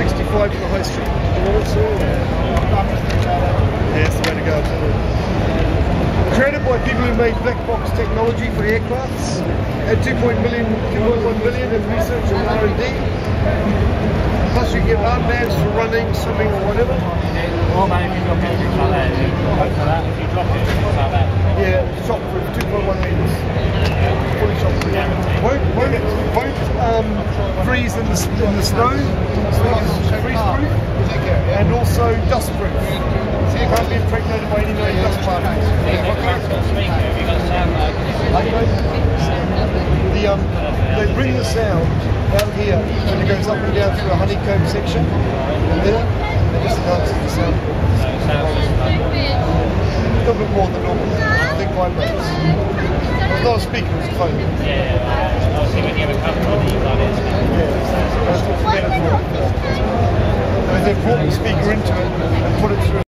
65 from the high street. That's the way to go. Created by people who made black box technology for aircrafts. Had 2.1 million, 2.1 million in research and R&D. Plus you get armbands for running, swimming or whatever. Yeah, shockproof, 2.1 litres. Fully shockproof. Won't, won't, won't um, freeze in the, in the snow. Freeze. And also dust proof. So you can't be impregnated by any known dust particles. The, um, they bring the sound out here and it goes up and down through a honeycomb section. And then it just enhances the sound. A little bit more than normal. I think vibrates. It's not a speaker, it's a phone. they brought the speaker into it and put it through.